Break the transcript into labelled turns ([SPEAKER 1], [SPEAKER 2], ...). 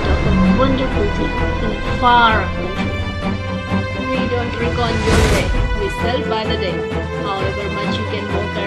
[SPEAKER 1] part of a wonderful thing in a far country. We don't reckon your day, we sell by the day. However much you can walk